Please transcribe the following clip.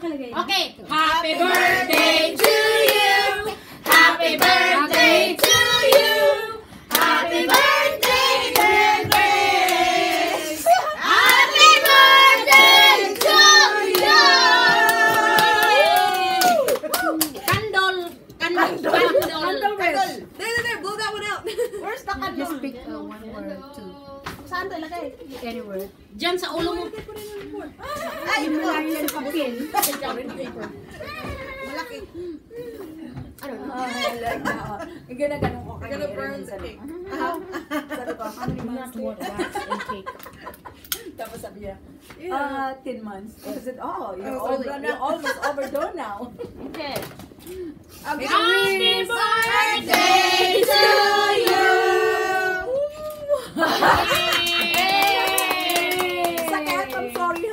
Say, Happy birthday to you. Happy birthday to you. Happy birthday, dear Grace. Happy birthday to you. Candle. Candle. Candle. There, there, there. Blow that one out. Where's the candle? Just pick uh, one word, two. Saan to ilagay? Any word. Diyan sa ulo mo. Ay, ito. lang yan sa papel. Malaki. Oh, I like that one. Yung ginaganong ko We're gonna burn the cake. Sabi ko, how many months? cake. Tapos sabi niya, ah, 10 months. I said, oh, you're, Oh, all, only- you're almost overdone now. Okay. Okay. Happy birthday to you. I'm sorry.